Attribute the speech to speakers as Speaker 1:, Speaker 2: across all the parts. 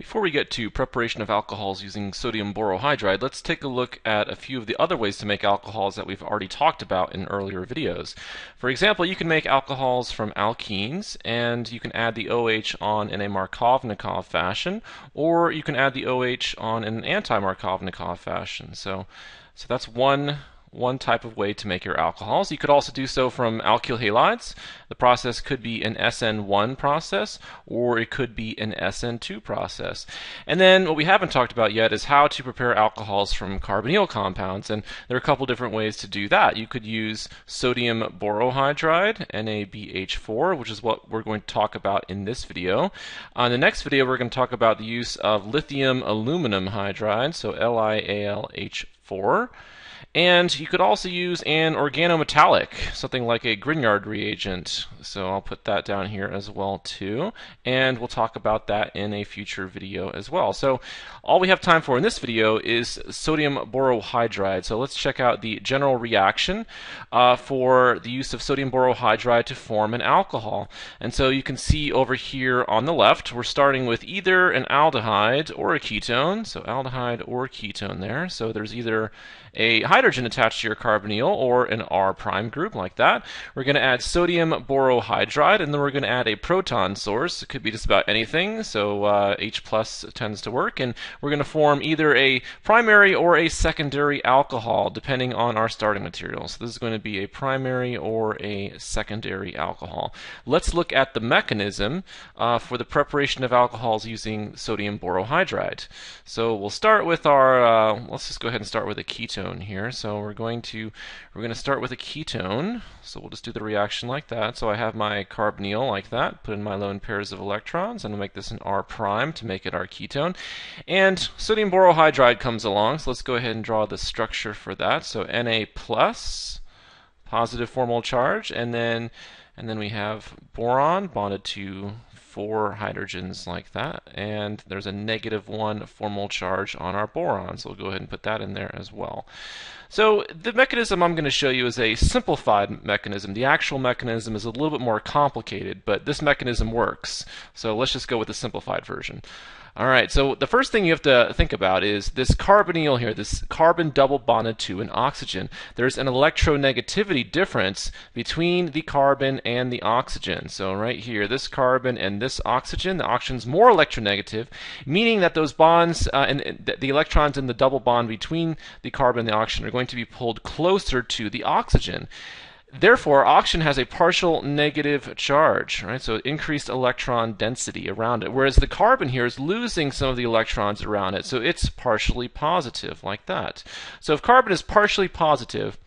Speaker 1: Before we get to preparation of alcohols using sodium borohydride, let's take a look at a few of the other ways to make alcohols that we've already talked about in earlier videos. For example, you can make alcohols from alkenes, and you can add the OH on in a Markovnikov fashion, or you can add the OH on in an anti-Markovnikov fashion. So, so that's one one type of way to make your alcohols. You could also do so from alkyl halides. The process could be an SN1 process or it could be an SN2 process. And then what we haven't talked about yet is how to prepare alcohols from carbonyl compounds. And there are a couple different ways to do that. You could use sodium borohydride, NaBH4, which is what we're going to talk about in this video. On the next video, we're going to talk about the use of lithium aluminum hydride, so LiAlH4. And you could also use an organometallic, something like a Grignard reagent. So I'll put that down here as well too. And we'll talk about that in a future video as well. So all we have time for in this video is sodium borohydride. So let's check out the general reaction uh, for the use of sodium borohydride to form an alcohol. And so you can see over here on the left, we're starting with either an aldehyde or a ketone. So aldehyde or ketone there. So there's either a hydrogen attached to your carbonyl or an R prime group like that. We're going to add sodium borohydride and then we're going to add a proton source. It could be just about anything, so uh, H plus tends to work. And we're going to form either a primary or a secondary alcohol depending on our starting material. So this is going to be a primary or a secondary alcohol. Let's look at the mechanism uh, for the preparation of alcohols using sodium borohydride. So we'll start with our, uh, let's just go ahead and start with a ketone ketone here. So we're going to we're going to start with a ketone. So we'll just do the reaction like that. So I have my carbonyl like that, put in my lone pairs of electrons, and I'll make this an R prime to make it our ketone. And sodium borohydride comes along. So let's go ahead and draw the structure for that. So Na plus, positive formal charge, and then and then we have boron bonded to four hydrogens like that. And there's a negative one formal charge on our boron. So we'll go ahead and put that in there as well. So the mechanism I'm going to show you is a simplified mechanism. The actual mechanism is a little bit more complicated, but this mechanism works. So let's just go with the simplified version. All right, so the first thing you have to think about is this carbonyl here, this carbon double bonded to an oxygen. There's an electronegativity difference between the carbon and the oxygen. So right here, this carbon and this oxygen, the oxygen's more electronegative, meaning that those bonds uh, and, and the electrons in the double bond between the carbon and the oxygen are going to be pulled closer to the oxygen. Therefore, oxygen has a partial negative charge, right? So increased electron density around it. Whereas the carbon here is losing some of the electrons around it, so it's partially positive, like that. So if carbon is partially positive,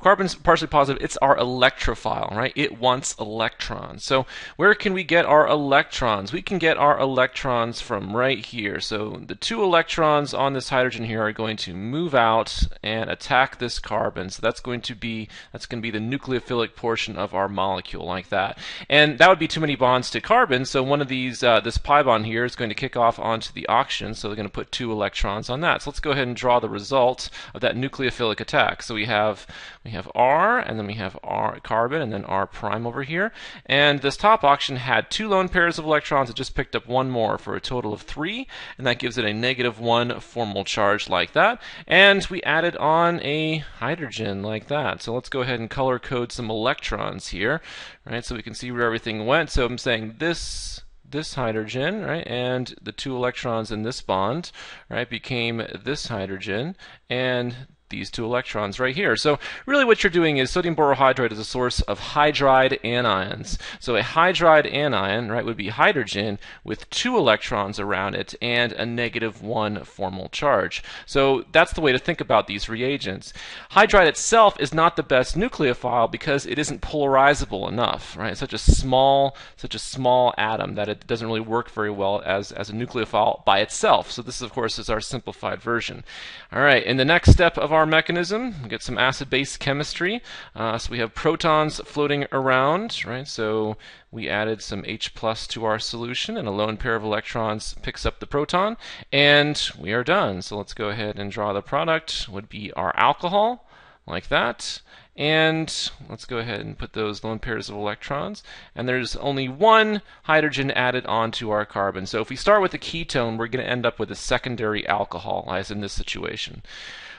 Speaker 1: carbon's partially positive, it's our electrophile, right? It wants electrons. So where can we get our electrons? We can get our electrons from right here. So the two electrons on this hydrogen here are going to move out and attack this carbon. So that's going to be that's going to be the nucleophilic portion of our molecule, like that. And that would be too many bonds to carbon. So one of these, uh, this pi bond here, is going to kick off onto the oxygen. So they're going to put two electrons on that. So let's go ahead and draw the result of that nucleophilic attack. So we have we have R, and then we have R carbon, and then R prime over here. And this top oxygen had two lone pairs of electrons. It just picked up one more for a total of three, and that gives it a negative one formal charge like that. And we added on a hydrogen like that. So let's go ahead and color code some electrons here, right? So we can see where everything went. So I'm saying this this hydrogen, right, and the two electrons in this bond, right, became this hydrogen, and these two electrons right here. So really what you're doing is sodium borohydride is a source of hydride anions. So a hydride anion, right, would be hydrogen with two electrons around it and a negative one formal charge. So that's the way to think about these reagents. Hydride itself is not the best nucleophile because it isn't polarizable enough, right? It's such a small, such a small atom that it doesn't really work very well as, as a nucleophile by itself. So this, of course, is our simplified version. All right, in the next step of our our mechanism, get some acid-base chemistry. Uh, so we have protons floating around, right? So we added some H plus to our solution, and a lone pair of electrons picks up the proton, and we are done. So let's go ahead and draw the product. Would be our alcohol, like that. And let's go ahead and put those lone pairs of electrons. And there's only one hydrogen added onto our carbon. So if we start with a ketone, we're going to end up with a secondary alcohol, as in this situation.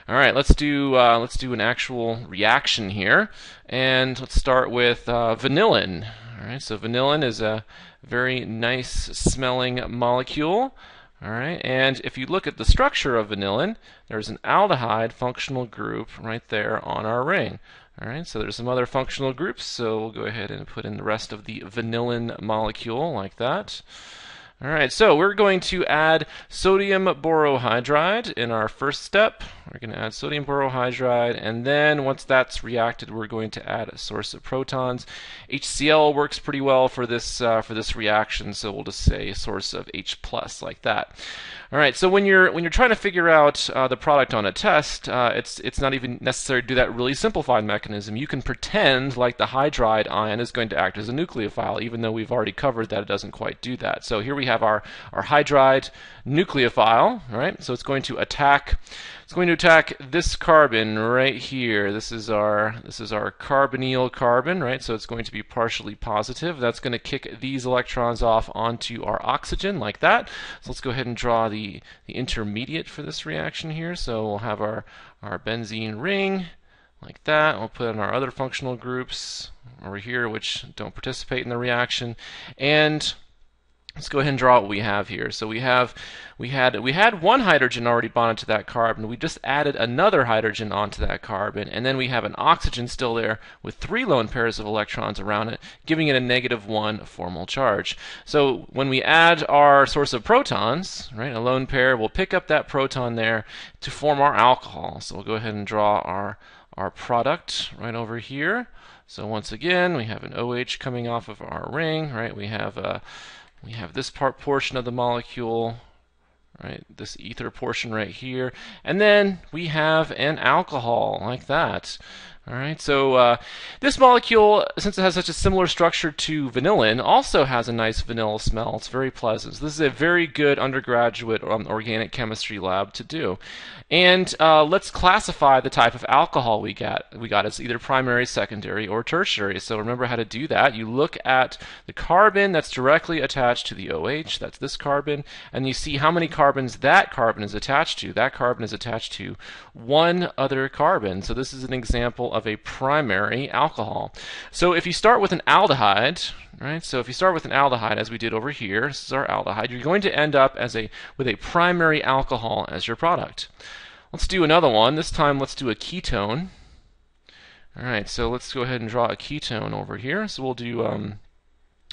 Speaker 1: All right, let's do uh, let's do an actual reaction here, and let's start with uh, vanillin. All right, so vanillin is a very nice smelling molecule. All right, and if you look at the structure of vanillin, there's an aldehyde functional group right there on our ring. All right, so there's some other functional groups, so we'll go ahead and put in the rest of the vanillin molecule like that. All right, so we're going to add sodium borohydride in our first step. We're going to add sodium borohydride, and then once that's reacted, we're going to add a source of protons. HCl works pretty well for this uh, for this reaction, so we'll just say source of H plus like that. All right, so when you're when you're trying to figure out uh, the product on a test, uh, it's it's not even necessary to do that really simplified mechanism. You can pretend like the hydride ion is going to act as a nucleophile, even though we've already covered that it doesn't quite do that. So here we have our our hydride nucleophile, right? So it's going to attack it's going to attack this carbon right here. This is our this is our carbonyl carbon, right? So it's going to be partially positive. That's going to kick these electrons off onto our oxygen like that. So let's go ahead and draw the, the intermediate for this reaction here. So we'll have our, our benzene ring like that. We'll put in our other functional groups over here which don't participate in the reaction. And Let's go ahead and draw what we have here. So we have we had we had one hydrogen already bonded to that carbon. We just added another hydrogen onto that carbon, and then we have an oxygen still there with three lone pairs of electrons around it, giving it a negative one formal charge. So when we add our source of protons, right, a lone pair will pick up that proton there to form our alcohol. So we'll go ahead and draw our our product right over here. So once again, we have an OH coming off of our ring, right? We have a we have this part portion of the molecule, right? This ether portion right here. And then we have an alcohol like that. All right, so uh, this molecule, since it has such a similar structure to vanillin, also has a nice vanilla smell. It's very pleasant. So this is a very good undergraduate um, organic chemistry lab to do. And uh, let's classify the type of alcohol we got. We got as either primary, secondary, or tertiary. So remember how to do that. You look at the carbon that's directly attached to the OH, that's this carbon, and you see how many carbons that carbon is attached to. That carbon is attached to one other carbon. So this is an example of a primary alcohol. So if you start with an aldehyde, right? So if you start with an aldehyde, as we did over here, this is our aldehyde, you're going to end up as a with a primary alcohol as your product. Let's do another one. This time let's do a ketone. Alright, so let's go ahead and draw a ketone over here. So we'll do um,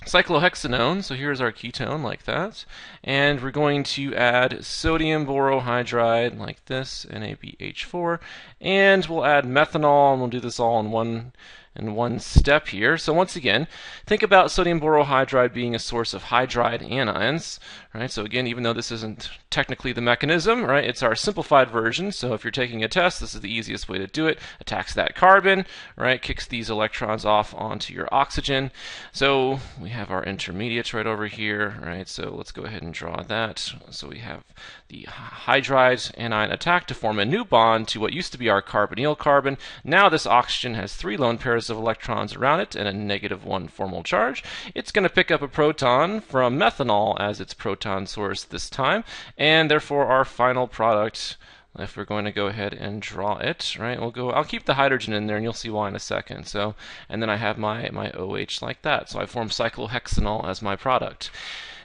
Speaker 1: cyclohexanone. So here's our ketone like that. And we're going to add sodium borohydride like this, NaBH4. And we'll add methanol, and we'll do this all in one in one step here. So once again, think about sodium borohydride being a source of hydride anions, right? So again, even though this isn't technically the mechanism, right, it's our simplified version. So if you're taking a test, this is the easiest way to do it. Attacks that carbon, right, kicks these electrons off onto your oxygen. So we have our intermediates right over here, right? So let's go ahead and draw that. So we have the hydride anion attack to form a new bond to what used to be our carbonyl carbon. Now this oxygen has three lone pairs of electrons around it and a negative one formal charge. It's going to pick up a proton from methanol as its proton source this time, and therefore our final product if we're going to go ahead and draw it, right? We'll go. I'll keep the hydrogen in there, and you'll see why in a second. So, and then I have my my OH like that. So I form cyclohexanol as my product.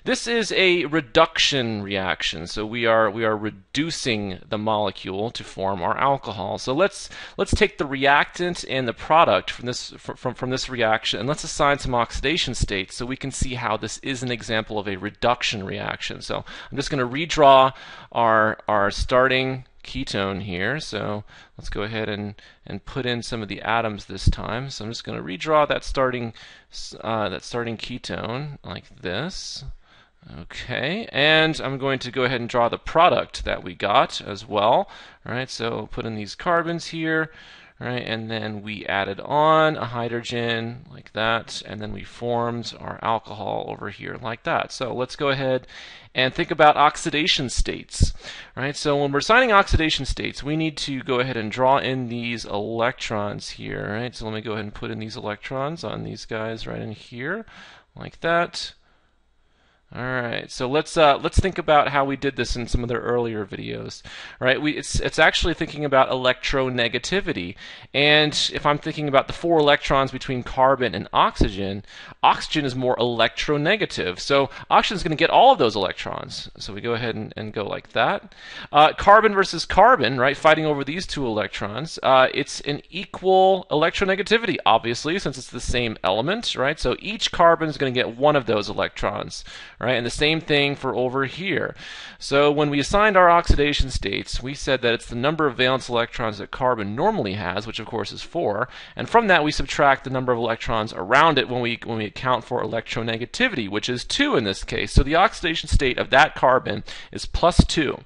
Speaker 1: This is a reduction reaction, so we are we are reducing the molecule to form our alcohol. So let's let's take the reactant and the product from this from from this reaction and let's assign some oxidation states so we can see how this is an example of a reduction reaction. So I'm just going to redraw our our starting ketone here. So let's go ahead and, and put in some of the atoms this time. So I'm just going to redraw that starting uh, that starting ketone like this. Okay, and I'm going to go ahead and draw the product that we got as well. All right, so put in these carbons here. right? And then we added on a hydrogen like that, and then we formed our alcohol over here like that. So let's go ahead and think about oxidation states, right? So when we're assigning oxidation states, we need to go ahead and draw in these electrons here, right? So let me go ahead and put in these electrons on these guys right in here, like that. All right, so let's uh, let's think about how we did this in some of the earlier videos. Right, we it's it's actually thinking about electronegativity, and if I'm thinking about the four electrons between carbon and oxygen, oxygen is more electronegative. So oxygen is going to get all of those electrons. So we go ahead and, and go like that. Uh, carbon versus carbon, right, fighting over these two electrons. Uh, it's an equal electronegativity, obviously, since it's the same element, right? So each carbon is going to get one of those electrons right? And the same thing for over here. So when we assigned our oxidation states, we said that it's the number of valence electrons that carbon normally has, which of course is 4, and from that we subtract the number of electrons around it when we when we account for electronegativity, which is 2 in this case. So the oxidation state of that carbon is plus 2.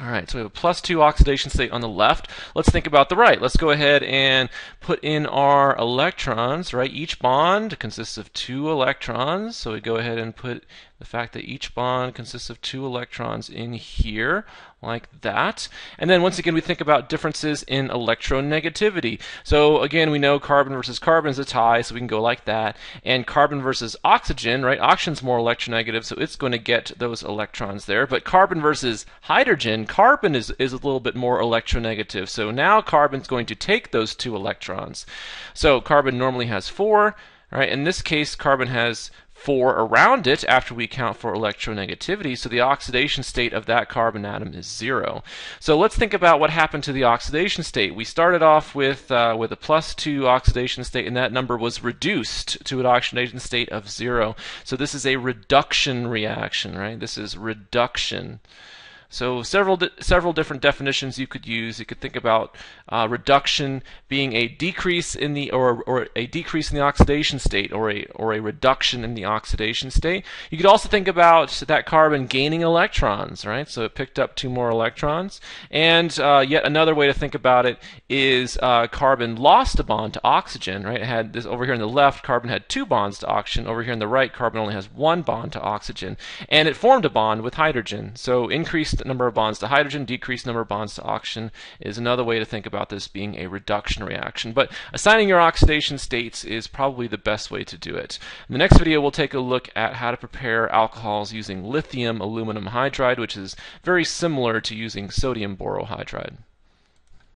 Speaker 1: All right, so we have a plus 2 oxidation state on the left. Let's think about the right. Let's go ahead and put in our electrons, right? Each bond consists of two electrons, so we go ahead and put the fact that each bond consists of two electrons in here, like that. And then once again, we think about differences in electronegativity. So again, we know carbon versus carbon is a tie, so we can go like that. And carbon versus oxygen, right? Oxygen's more electronegative, so it's going to get those electrons there. But carbon versus hydrogen, carbon is, is a little bit more electronegative. So now carbon's going to take those two electrons. So carbon normally has four, right? In this case, carbon has 4 around it after we account for electronegativity, so the oxidation state of that carbon atom is 0. So let's think about what happened to the oxidation state. We started off with, uh, with a plus 2 oxidation state, and that number was reduced to an oxidation state of 0. So this is a reduction reaction, right? This is reduction. So several di several different definitions you could use. You could think about uh, reduction being a decrease in the or or a decrease in the oxidation state, or a or a reduction in the oxidation state. You could also think about that carbon gaining electrons, right? So it picked up two more electrons. And uh, yet another way to think about it is uh, carbon lost a bond to oxygen, right? It had this over here on the left, carbon had two bonds to oxygen. Over here on the right, carbon only has one bond to oxygen, and it formed a bond with hydrogen. So increased increased number of bonds to hydrogen, decreased number of bonds to oxygen is another way to think about this being a reduction reaction. But assigning your oxidation states is probably the best way to do it. In the next video, we'll take a look at how to prepare alcohols using lithium aluminum hydride, which is very similar to using sodium borohydride.